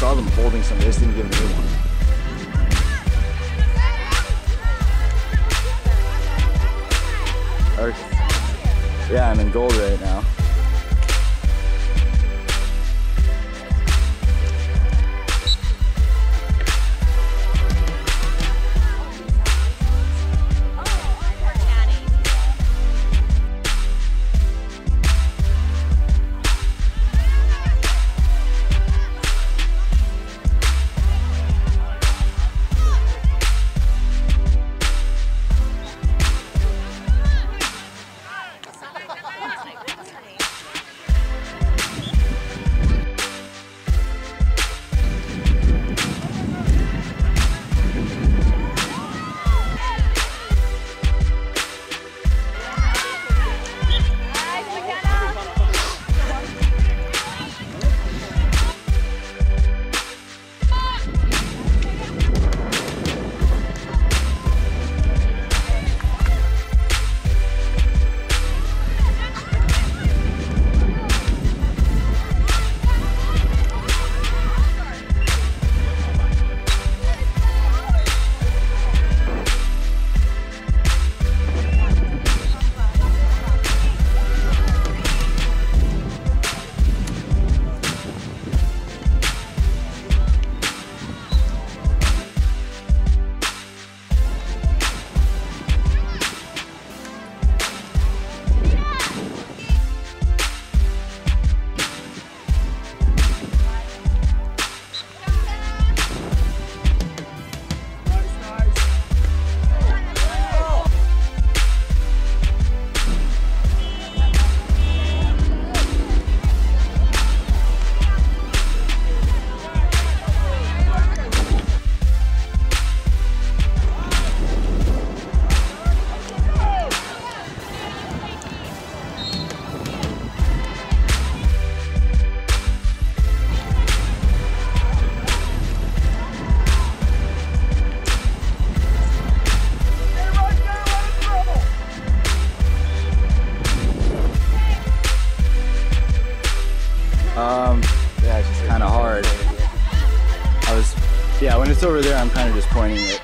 them holding something. They just didn't give me one. Yeah, I'm in gold right now. Um, yeah, it's just kind of hard. I was, yeah, when it's over there, I'm kind of just pointing it